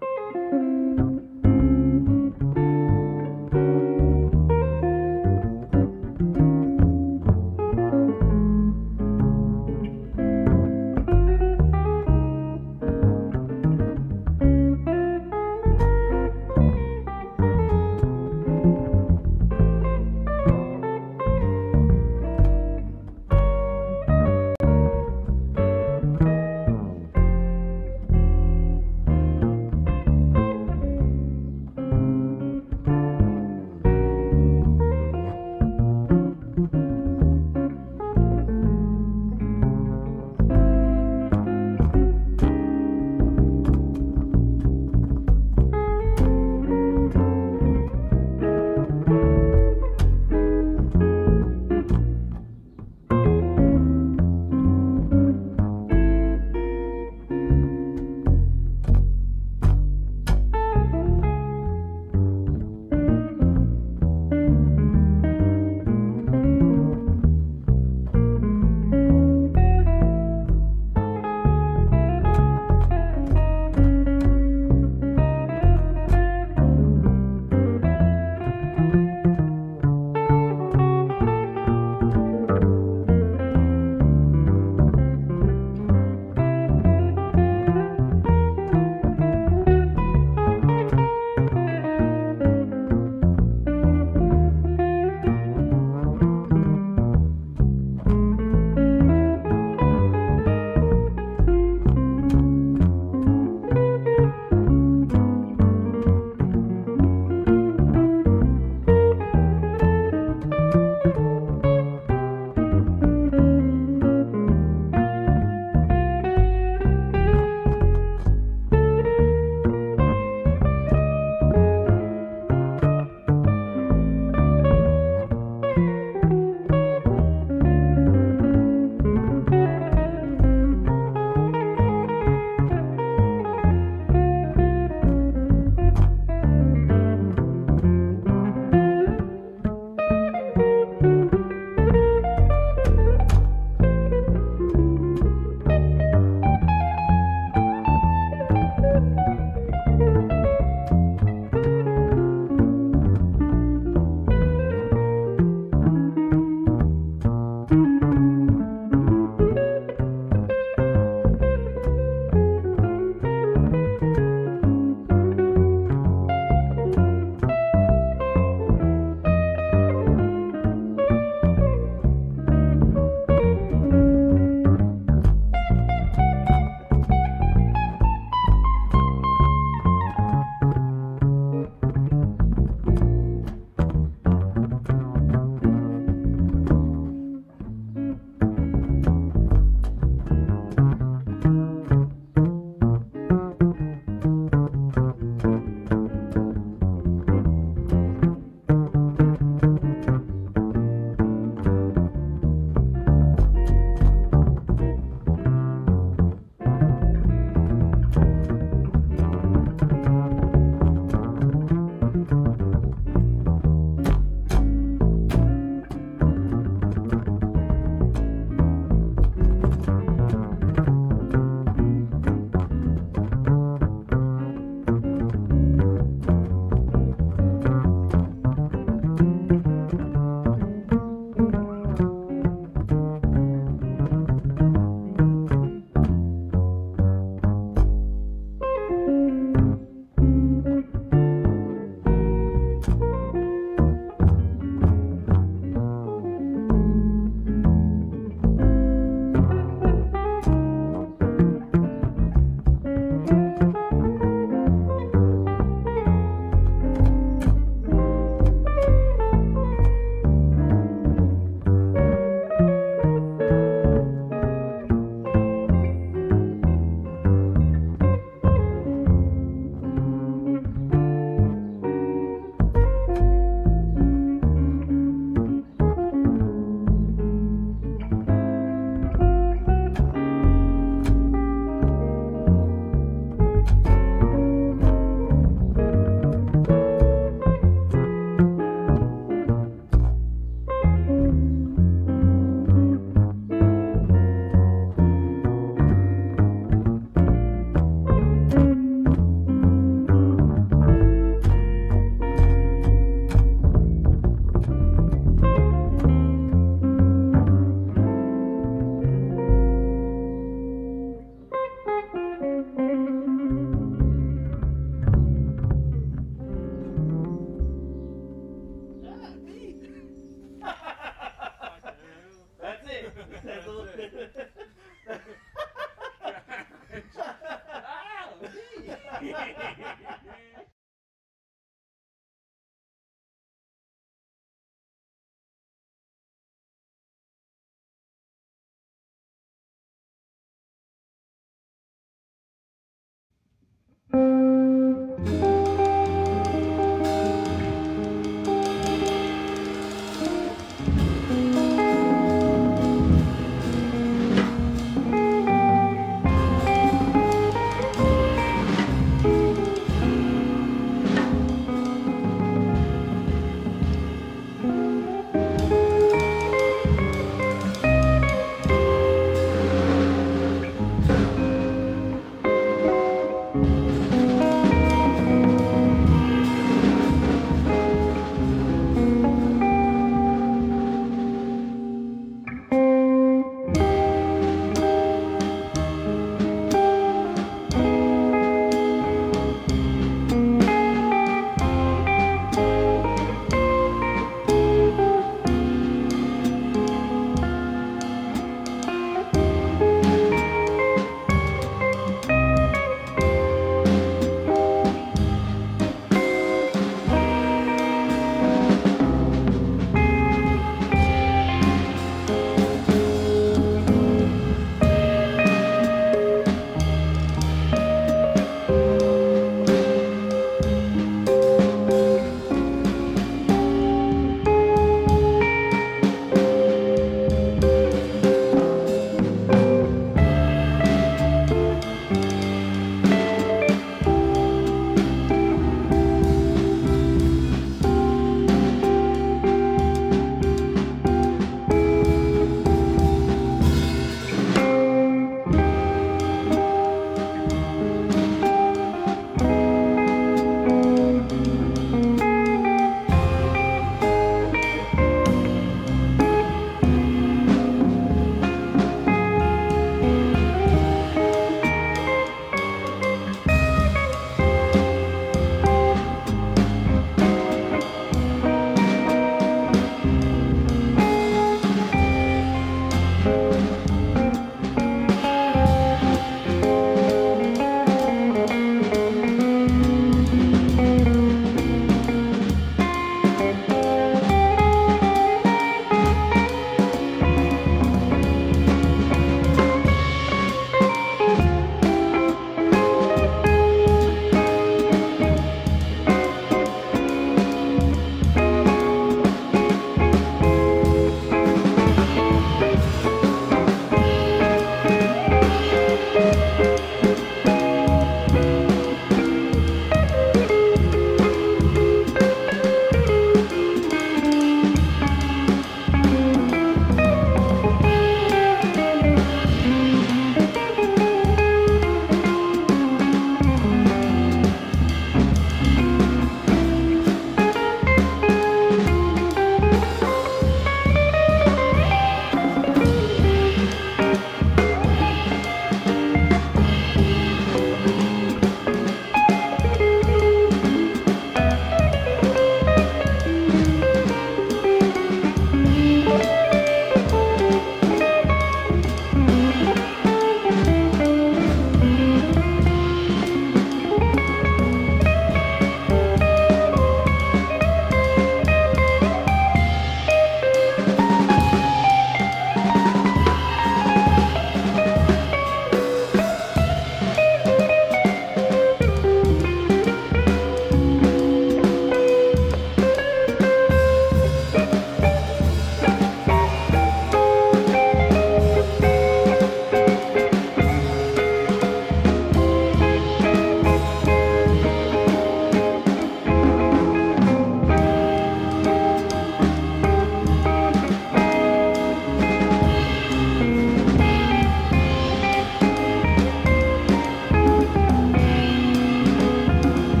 two.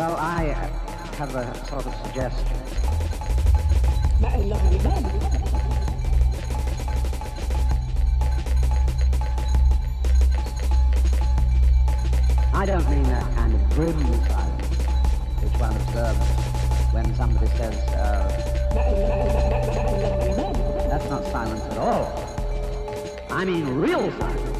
Well, I have a sort of suggestion. I don't mean that kind of grim silence which one observes when somebody says, uh, that's not silence at all. I mean real silence.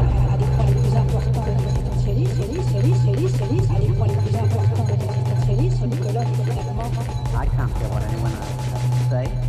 I can't hear what anyone else has to say.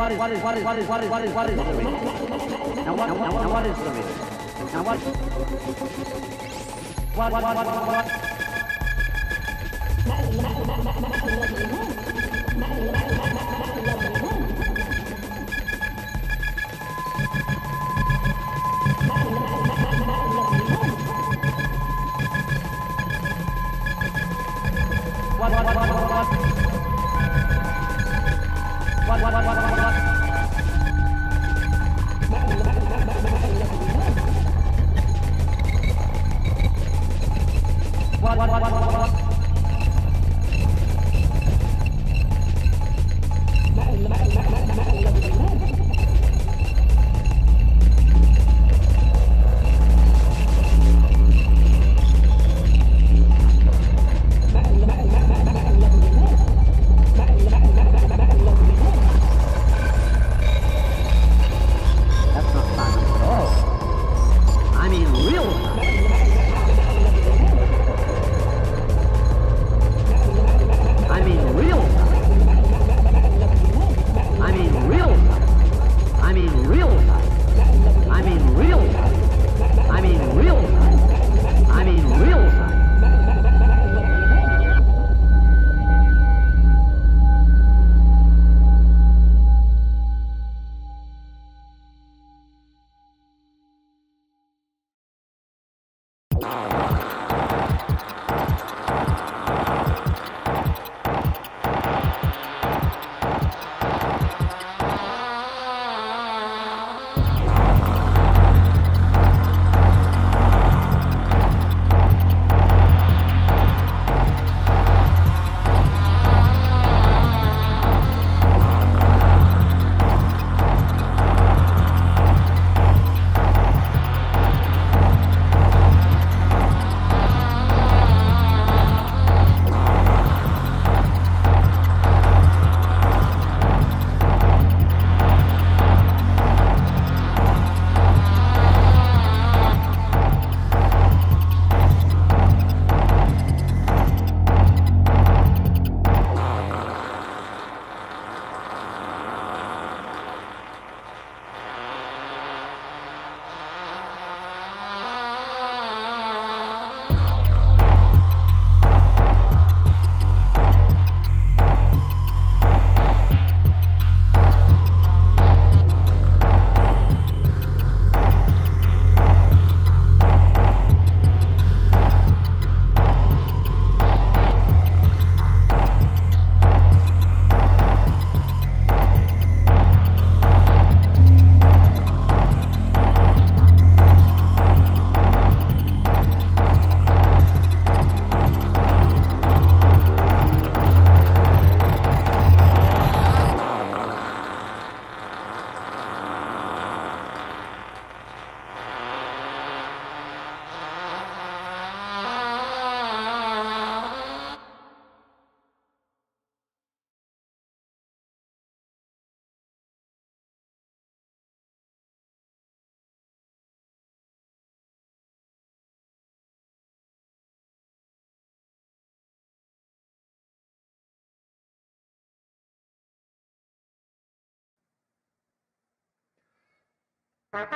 what is what is what is what is what is what is what is the riddle? Now what now what now what is the riddle? Now what what what what what what Thank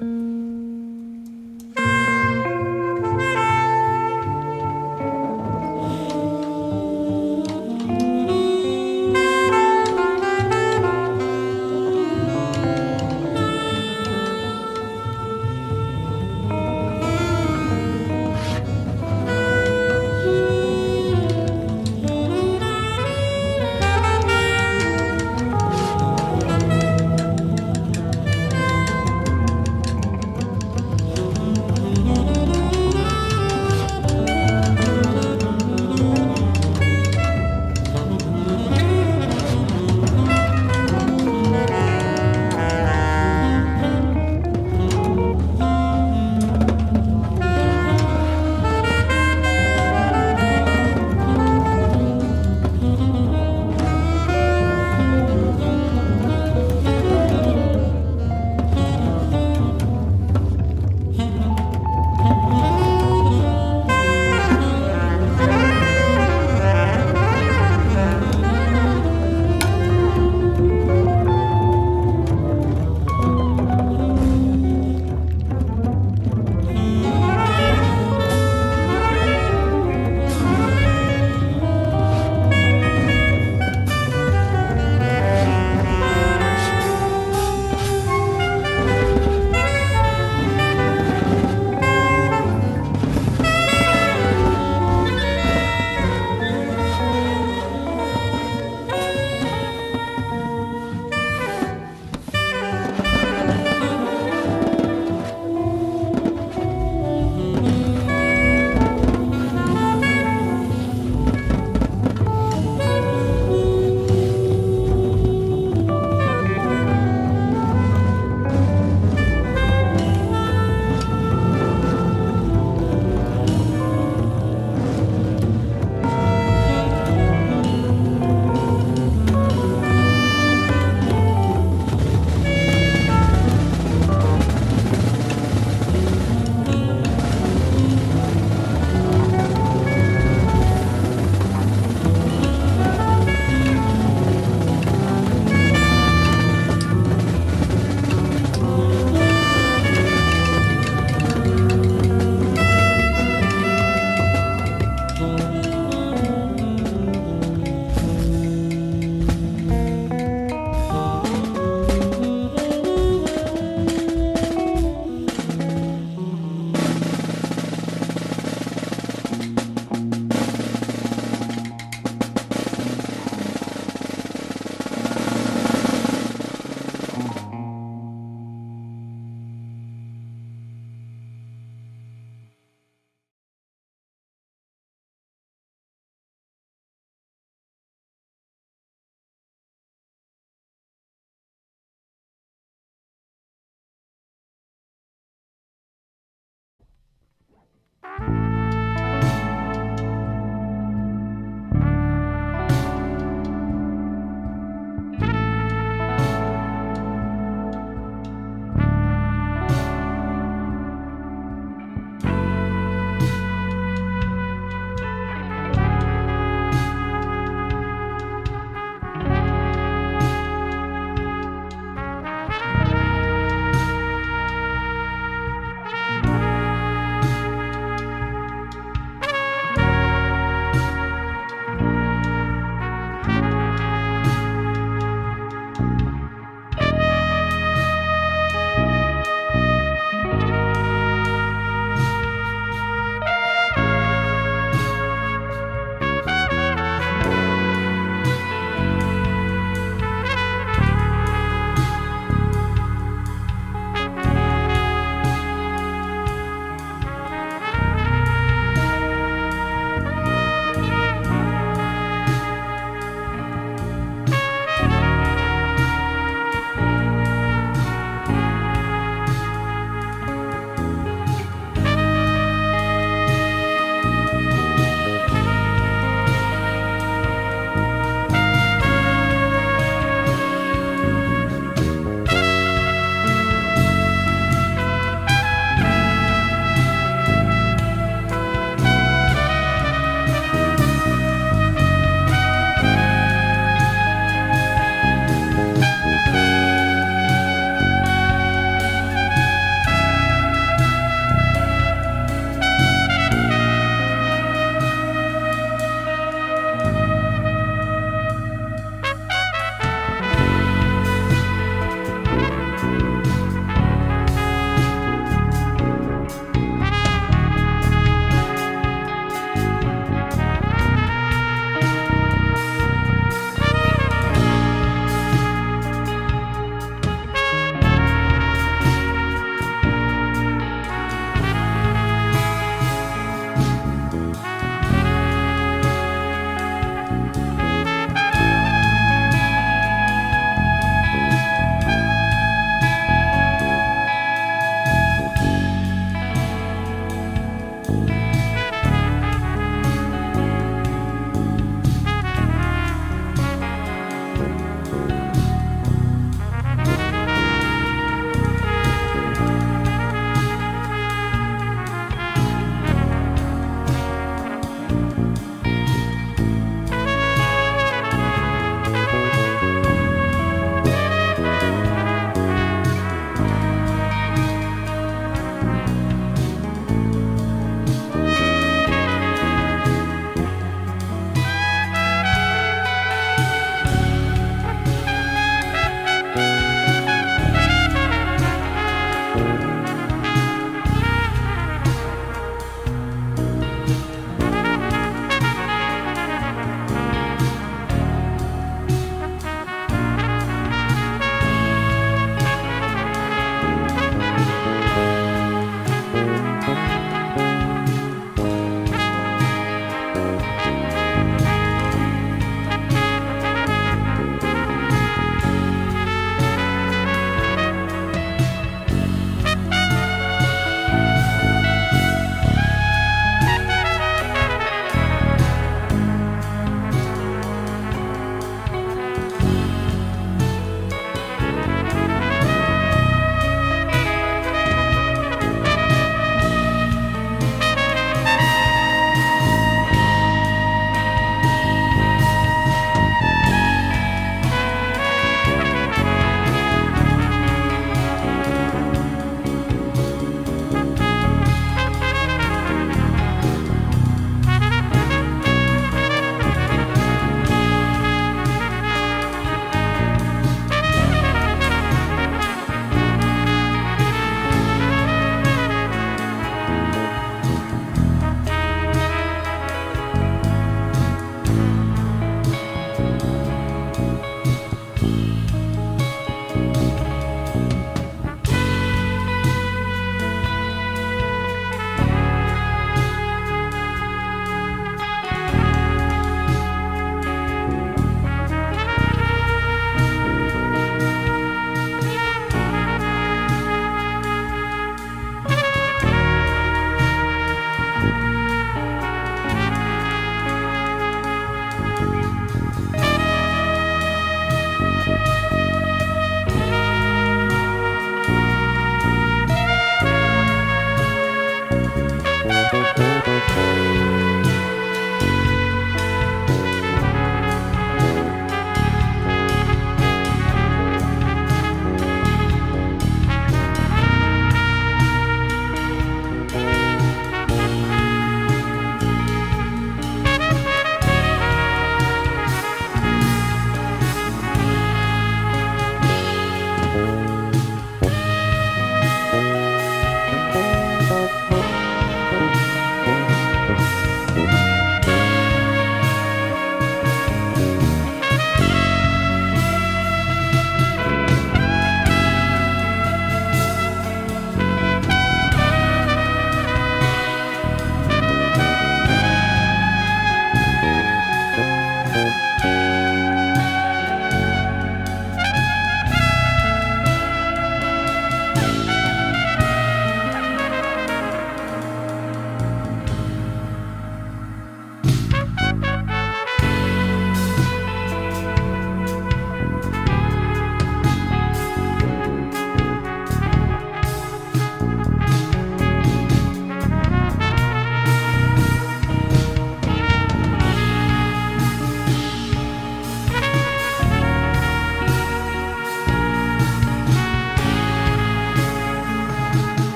Mm.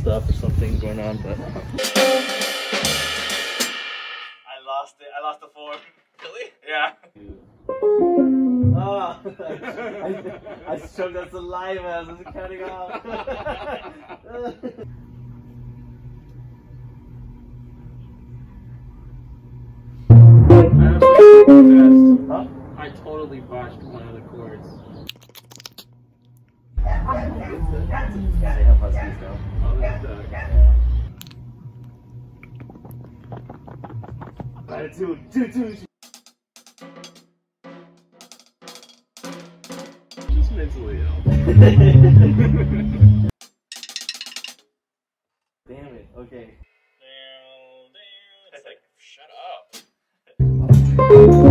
stuff or something going on, but. I lost it. I lost the four. Really? Yeah. Oh, I, I choked on saliva as I was counting off. I totally botched one of the chords. They have huskies though. This is the. Attitude, two, two. Just mentally ill. Damn it. Okay. It's like, shut up.